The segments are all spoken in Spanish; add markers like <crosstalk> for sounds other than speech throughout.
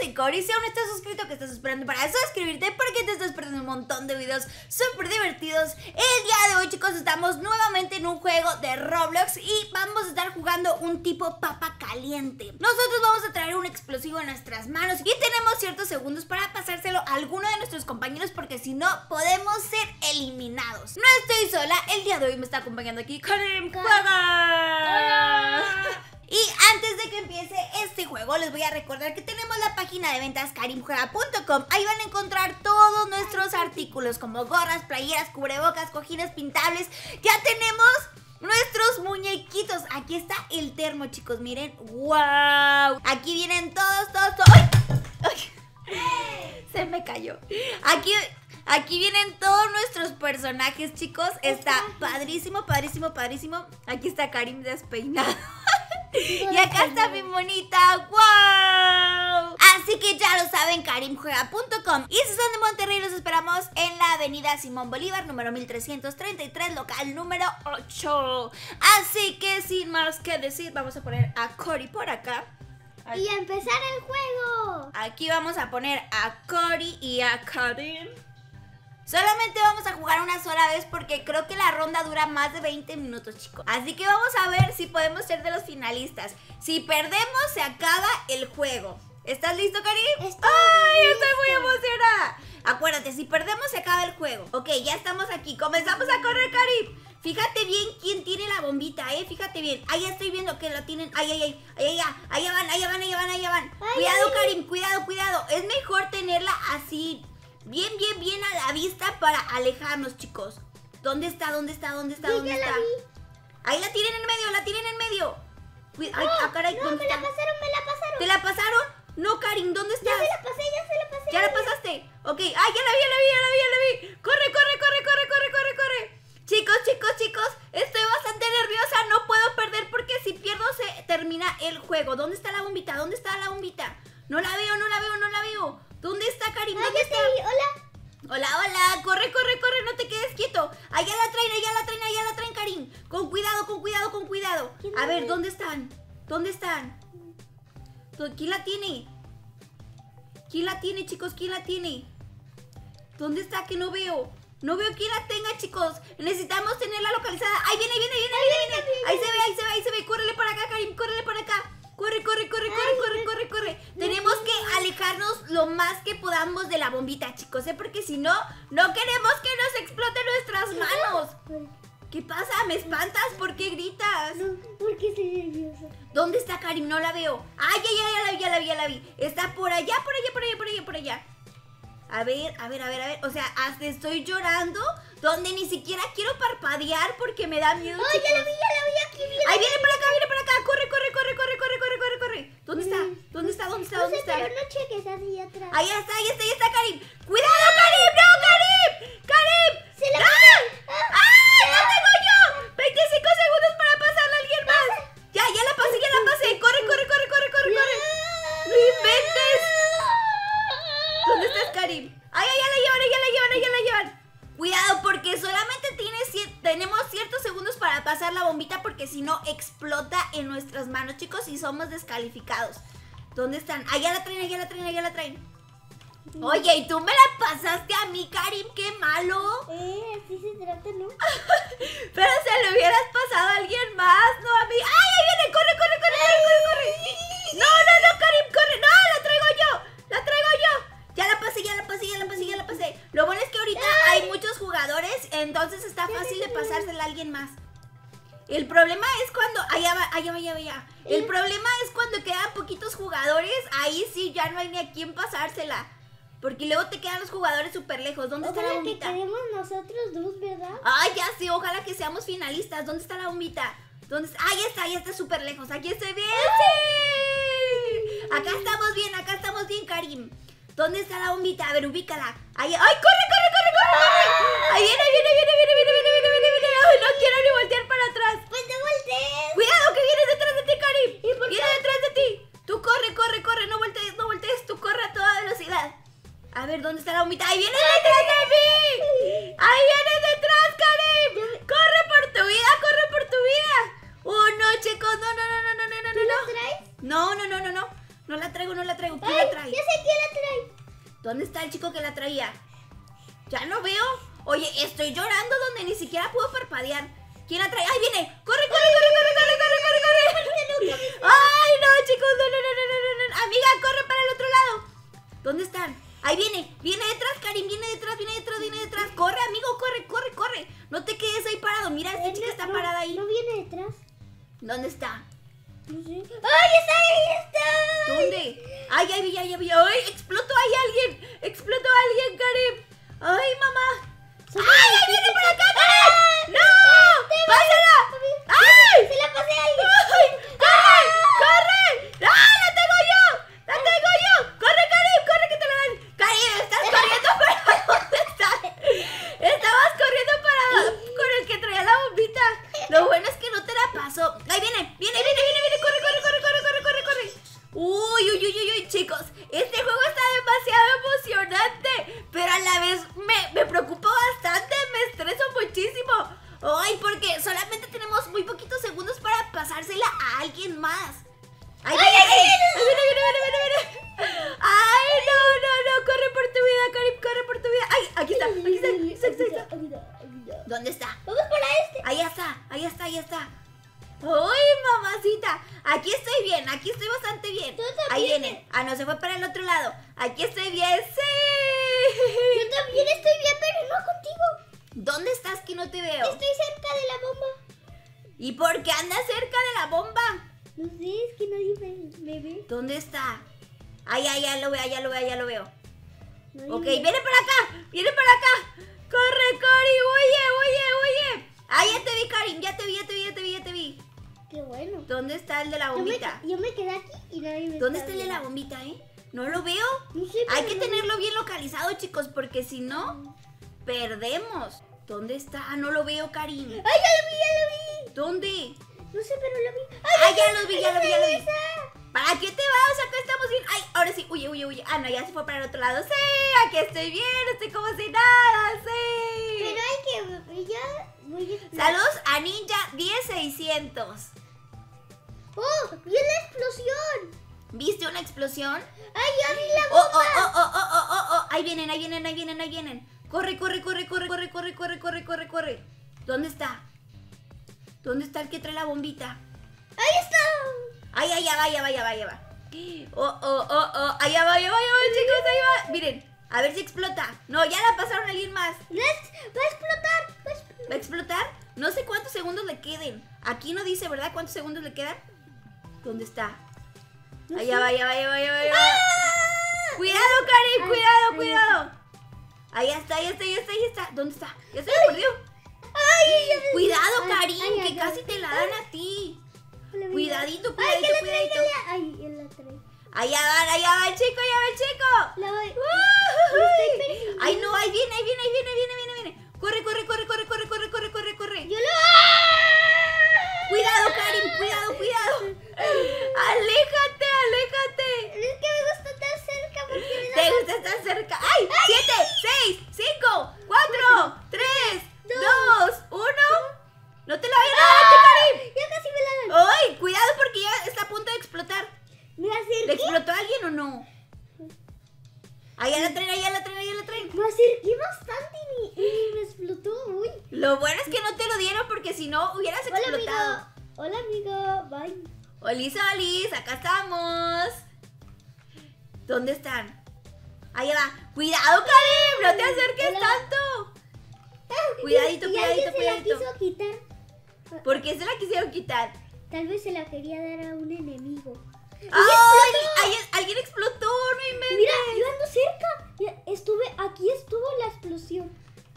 soy Cory. Si aún no estás suscrito, ¿qué estás esperando para suscribirte? Porque te estás perdiendo un montón de videos súper divertidos. El día de hoy, chicos, estamos nuevamente en un juego de Roblox y vamos a estar jugando un tipo papa caliente. Nosotros vamos a traer un explosivo en nuestras manos y tenemos ciertos segundos para pasárselo a alguno de nuestros compañeros porque si no, podemos ser eliminados. No estoy sola. El día de hoy me está acompañando aquí Karim Juega. Y antes de que empiece este juego, les voy a recordar que tenemos la página de ventas karimjuega.com. Ahí van a encontrar todos nuestros artículos como gorras, playeras, cubrebocas, cojines pintables. Ya tenemos nuestros muñequitos. Aquí está el termo, chicos. Miren. ¡Wow! Aquí vienen todos, todos, todos. ¡Ay! ¡Ay! <laughs> Se me cayó. Aquí Aquí vienen todos nuestros personajes, chicos. Está padrísimo, padrísimo, padrísimo. Aquí está Karim despeinado. Y acá está mi monita. ¡Wow! Así que ya lo saben, karimjuega.com. Y si son de Monterrey, los esperamos en la avenida Simón Bolívar, número 1333, local número 8. Así que sin más que decir, vamos a poner a Cory por acá. Y empezar el juego. Aquí vamos a poner a Cory y a Karim. Solamente vamos a jugar una sola vez porque creo que la ronda dura más de 20 minutos, chicos. Así que vamos a ver si podemos ser de los finalistas. Si perdemos, se acaba el juego. ¿Estás listo, Karim? Estoy ¡Ay, listo. estoy muy emocionada! Acuérdate, si perdemos, se acaba el juego. Ok, ya estamos aquí. Comenzamos a correr, Karim. Fíjate bien quién tiene la bombita, ¿eh? Fíjate bien. Ahí estoy viendo que la tienen. Ay, ay, ay. Ay, ay, ay. Allá van, allá van, allá van, allá van. Cuidado, Karim, cuidado, cuidado. Es mejor tenerla así bien, bien, bien a la vista para alejarnos, chicos. ¿Dónde está? ¿Dónde está? ¿Dónde está? ¿Dónde ya está? Ahí la tienen en medio, la tienen en medio. Ay, No, ah, caray, no, ¿dónde me la pasaron, me la pasaron. ¿Te la pasaron? No, Karim, ¿dónde Ya estás? se la pasé, ya se la pasé. ¿Ya la pasaste? Ok, ah, ya la vi, ya la vi, ya la vi, ya la vi. Corre, corre, corre, corre, corre, corre, corre. Chicos, chicos, chicos, estoy bastante nerviosa, no puedo perder porque si pierdo se termina el juego. ¿Dónde está la bombita? ¿Dónde está la bombita? No la veo, no la veo, no la veo. ¿Dónde está Karim? Ah, ¿Dónde ya está? te vi, hola. Hola, hola, corre, corre, corre, no te quedes quieto. Allá la traen, allá la traen, allá la traen, Karim. Con cuidado, con cuidado, con cuidado. ¿Quién A ver? ¿dónde están? ¿Dónde están? ¿Dó- ¿Quién la tiene? ¿Quién la tiene, chicos? ¿Quién la tiene? ¿Dónde está? Que no veo. No veo quién la tenga, chicos. Necesitamos tenerla localizada. Ahí viene, viene, viene, ahí viene, viene. Ahí se ve, ahí se ve, ahí se ve. Córrele para acá, Karim, córrele para acá. Corre, corre, corre, corre, corre, corre, corre. Tenemos que alejarnos lo más que podamos de la bombita, chicos, ¿eh? Porque si no, no queremos que nos exploten nuestras manos. ¿Qué pasa? ¿Me espantas? ¿Por qué gritas? No, porque estoy nerviosa. ¿Dónde está Karim? No la veo. ¡Ay, ya, ya, ya la vi, ya la vi, ya la vi! Está por allá, por allá, por allá, por allá, por allá. A ver, a ver, a ver, a ver. O sea, hasta estoy llorando donde ni siquiera quiero parpadear porque me da miedo. ¡Ay, ya la vi, ya la vi aquí! Mira. ¡Ahí viene para acá, viene para acá! ¡Corre, corre, corre, corre, corre, corre, corre, corre! ¿Dónde está? ¿Dónde está? ¿Dónde está? No ¿Dónde sé, está? pero no cheques así atrás. Ahí está, ahí está, ahí está Karim. ¡Cuidado, Karim! ¡No, Karim! ¡Karim! Se la ¡Ah! Nuestras manos, chicos, y somos descalificados. ¿Dónde están? Allá la traen, allá la traen, allá la traen. Oye, ¿y tú me la pasaste a mí, Karim? ¡Qué malo! Eh, así se trata, ¿no? <laughs> Pero se lo hubieras pasado a alguien ya no hay ni a quién pasársela. Porque luego te quedan los jugadores súper lejos. ¿Dónde está la que bombita? quedemos nosotros dos, ¿verdad? Ay, ya sí, ojalá que seamos finalistas. ¿Dónde está la bombita? ¿Dónde está? Ahí está, ahí está súper lejos. Aquí estoy bien. ¡Sí! Acá estamos bien, acá estamos bien, Karim. ¿Dónde está la bombita? A ver, ubícala. Ahí. ¡Ay, corre, corre, corre, corre, corre! Ahí viene, ahí viene, viene, viene, viene, viene, viene, viene, viene. Ay, no quiero ni voltear para atrás. Pues te voltees. Cuidado que viene detrás de ti, Karim. ¿Y por Viene qué? detrás de ti. Tú corre, corre, corre. No voltees, no voltees. Tú corre a toda velocidad. A ver, ¿dónde está la bombita? ¡Ahí viene detrás de mí! ¡Ahí viene detrás, Karim! ¡Corre por tu vida, corre por tu vida! ¡Oh, no, chicos! ¡No, no, no, no, no, no, no, ¿Tú no! la traes? No, no, no, no, no. No la traigo, no la traigo. ¿Quién la trae? ya sé ¿Dónde está el chico que la traía? Ya no veo. Oye, estoy llorando donde ni siquiera puedo parpadear. ¿Quién la trae? ¡Ay, viene! ¡Corre, corre, corre, viene, viene detrás, Karim, viene detrás, viene detrás, viene detrás. Corre, amigo, corre, corre, corre. No te quedes ahí parado. Mira, esta chica está No, parada ahí. ¿No viene detrás? ¿Dónde está? No sé. ¡Ay, está ahí! ¡Está! ¿Dónde? Ay, ay, ay, ay, ay, explotó ahí alguien. Explotó alguien, Karim. Ay, mamá. ¡Ay, ay, viene por acá, Karim! ¡No! ¡Pásala! ¡Ay! ¡Se la pasé a alguien! ¡Ay! ¡Corre! ¡Corre! ¡Ah, la tengo yo! ¡La tengo yo! ¡Corre, Karim! ¡Corre que te la dan! ¡Karim, estás corriendo para dónde estás! Estabas corriendo para con el que traía la bombita. Lo bueno es que no te la pasó. ¡Ahí viene! ¡Viene, viene, viene, viene! ¡Corre, corre, corre, corre, corre, corre, corre! Uy, uy, uy, uy, uy, chicos. Este juego está demasiado emocionante. Pero a la vez me, me preocupa bastante. Me estreso muchísimo. Ay, porque solamente tenemos muy poquitos segundos para pasársela a alguien más. ¡Ay, ay, viene! ¡Ay, no, no, no! ¡Corre por tu vida, Karim! ¡Corre por tu vida! ¡Ay, aquí está! ¡Aquí está! Aquí está, aquí está, aquí está. ¿Dónde está? Vamos para este. Ahí está, ahí está, ahí está. ¡Uy, mamacita! Aquí estoy bien, aquí estoy bastante bien. Tú Ahí viene. Ah, no, se fue para el otro lado. Aquí estoy bien, Yo sí. también estoy bien, pero no contigo. ¿Dónde estás que no te veo? Estoy cerca de la bomba. ¿Y por qué andas cerca de la bomba? No sé, es que nadie me, me ve. ¿Dónde está? Ay, ay, ya lo veo, ya lo veo, ya lo veo. Nadie Ok, me- viene para acá, viene para acá. Bombita? yo me quedé aquí y nadie me ¿Dónde está la bombita, eh? No lo veo. No sé, Hay que no- tenerlo bien localizado, chicos, porque si no, perdemos. ¿Dónde está? Ah, no lo veo, Karim. ¡Ay, ya lo vi, ya lo vi! ¿Dónde? No sé, pero lo vi. Ah, ya lo vi, ya lo vi, ya lo vi. ¿Para qué te vas? Acá estamos bien. Ay, ahora sí, huye, huye, huye. Ah, no, ya se fue para el otro lado. Sí, aquí estoy bien, estoy como si nada, sí. Pero hay que. Ya voy a. Saludos a Ninja 10600. ¡Oh! ¡Vi la explosión! ¿Viste una explosión? ¡Ay, ya vi la Oh, bomba! oh, oh, oh, oh, oh, oh, oh. Ahí vienen, ahí vienen, ahí vienen, ahí vienen. Corre, corre, corre, corre, corre, corre, corre, corre, corre, corre. ¿Dónde está? ¿Dónde está el que trae la bombita? ¡Ahí está! Ay, allá va, allá va, allá va. Oh, oh, oh, oh. Allá va, allá va, allá va, chicos, ahí va. Miren, a ver si explota. No, ya la pasaron a alguien más. ¡Va a explotar! ¿Va a explotar? No sé cuántos segundos le queden. Aquí no dice, ¿verdad? ¿Cuántos segundos le quedan? ¿Dónde está? Allá va, allá va, allá va, allá va. ¡Ah! Cuidado, Karim, Ay, cuidado, ahí cuidado. Ahí está, ahí está, ahí está, ahí está. ¿Dónde está? Ya se me perdió. ¡Ay! Cuidado, Karim, que casi te la dan a ti. Cuidadito, ¡Ay, cuidadito, cuidadito. ¡Ay, la trae! Allá va, allá va el chico, allá va el chico. La voy. Ay, no, ahí viene, ahí viene, ahí viene, viene, viene. ¿Dónde están? Allá va. ¡Cuidado, Karim! ¡No te acerques Hola. tanto! Cuidadito, y, cuidadito, cuidadito. se la quiso quitar. ¿Por qué se la quisieron quitar? Tal vez se la quería dar a un enemigo. ¡Ay! Alguien, alguien explotó, no inventes. Mira, yo ando cerca. Estuve, aquí estuvo la explosión.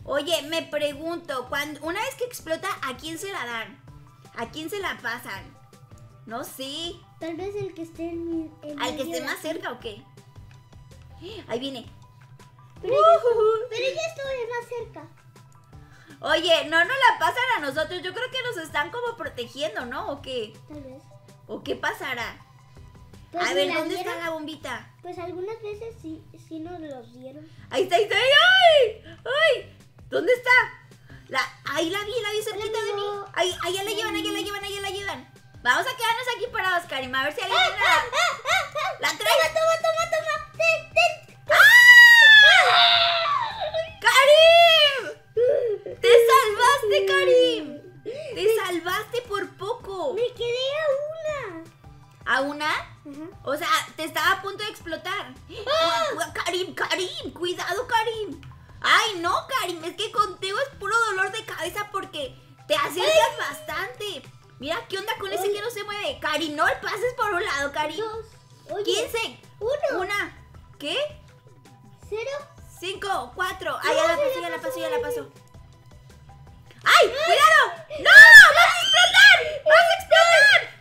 Oye, me pregunto, cuando, una vez que explota, ¿a quién se la dan? ¿A quién se la pasan? No sé. Tal vez el que esté en mi. en ¿Al que esté más aquí. cerca o qué? Ahí viene. Pero yo, pero yo estuve más cerca. Oye, no nos la pasan a nosotros. Yo creo que nos están como protegiendo, ¿no? ¿O qué? Tal vez. ¿O qué pasará? Pues a ver, ¿dónde dieron. está la bombita? Pues algunas veces sí, sí nos los dieron. Ahí está, ahí está. ¡Ay! ¡Ay! ¿Dónde está? La, ahí la vi, la vi cerquita de mí. Ahí, allá la llevan, allá la llevan, allá la llevan. Vamos a quedarnos aquí parados, Karim, a ver si alguien ¡Ah, ah, ah, ¡Ah! Karim, Karim, cuidado, Karim. Ay, no, Karim, es que contigo es puro dolor de cabeza porque te acercas bastante. Mira, ¿qué onda con ese Ay. que no se mueve? Karim, no pases por un lado, Karim. Dos. Oye. 15. Uno. Una. ¿Qué? Cero. 5, 4. Ah, ya la pasó, ya la pasó, ya la pasó. ¡Ay! ¡Cuidado! ¡No! ¡Vas a explotar! ¡Vas a explotar!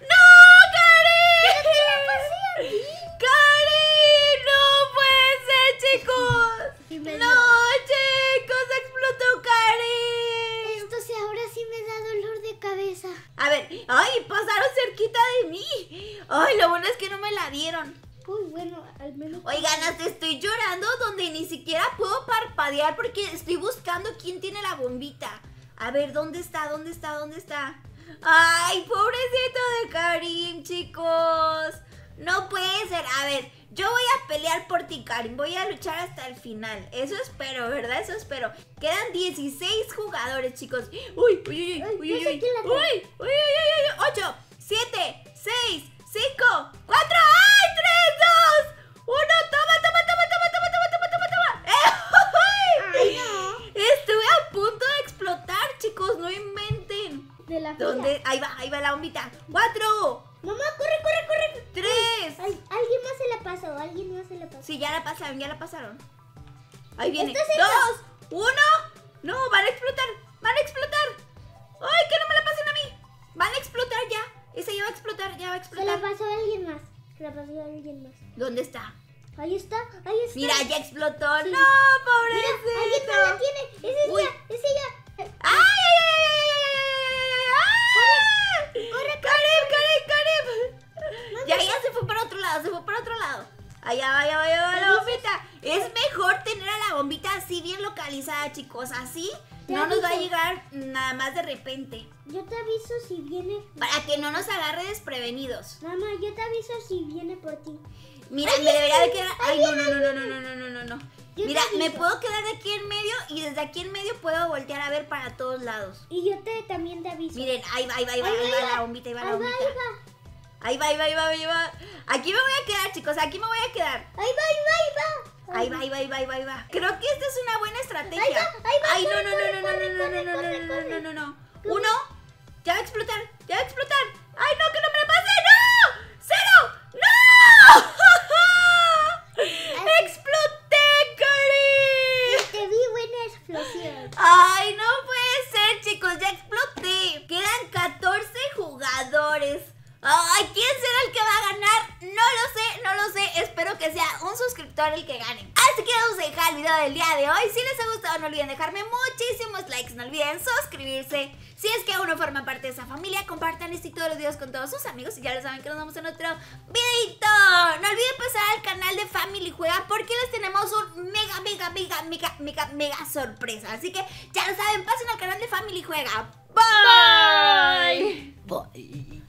A ver, ¿dónde está? ¿Dónde está? ¿Dónde está? ¡Ay, pobrecito de Karim, chicos! No puede ser. A ver, yo voy a pelear por ti, Karim. Voy a luchar hasta el final. Eso espero, ¿verdad? Eso espero. Quedan 16 jugadores, chicos. ¡Uy, uy, uy, uy, uy! ¡Uy, uy, uy, uy! uy, uy 8, 7, ¡ay, 3, 2! ¡1, 2! La bombita. 4, Mamá, corre, corre, corre. 3. Ay, alguien más se la pasó, alguien más se la pasó. Sí, ya la pasaron, ya la pasaron. Ahí viene. Dos, uno. No, van a explotar. Van a explotar. Ay, que no me la pasen a mí. Van a explotar ya. Esa ya va a explotar, ya va a Se la explotar. pasó a alguien más. Se la pasó a alguien más. ¿Dónde está? Ahí está, ahí está. Mira, ya explotó. Sí. No, Mira, alguien más la pobrecito. tiene. Es Uy. Lado, se fue para otro lado. Allá va, allá va, allá va la ¿Me bombita. Es mejor tener a la bombita así bien localizada, chicos. Así no nos va a llegar nada más de repente. Yo te aviso si viene. Para que no nos agarre desprevenidos. Mamá, yo te aviso si viene por ti. Mira, me debería de quedar. Ay, no, no, no, no, no, no, no, no, no, no. Yo Mira, me puedo quedar de aquí en medio y desde aquí en medio puedo voltear a ver para todos lados. Y yo te también te aviso. Miren, ahí va, ahí va, ahí va, Ahí ahí va, la bombita, ahí va la Ahí va, bombita. ahí va. Ahí va, ahí va, ahí va, ahí va. Aquí me voy a quedar, chicos, aquí me voy a quedar. Ahí va, ahí va, ahí va. Ahí va, ahí va, ahí va, ahí va, ahí va. Creo que esta es una buena estrategia. Ahí va, ahí va, Ay, no, no, no, no, no, no, no, no, no, no, no, no. Corre. Uno, ya va a explotar, ya va a explotar. Ay, no, que no me la pase. ¡No! ¡Cero! ¡No! ¡Exploté, Cari! Te vi buena explosión. Ay, no puede ser, chicos, ya exploté. Quedan 14 jugadores. Ay, ¿quién será el que va a ganar? No lo sé, no lo sé. Espero que sea un suscriptor el que gane. Así que vamos a dejar el video del día de hoy. Si les ha gustado, no olviden dejarme muchísimos likes. No olviden suscribirse. Si es que aún no forman parte de esa familia, compartan este y todos los videos con todos sus amigos. Y ya lo saben que nos vemos en otro videito. No olviden pasar al canal de Family Juega porque les tenemos un mega, mega, mega, mega, mega, mega sorpresa. Así que ya lo saben, pasen al canal de Family Juega. Bye. Bye.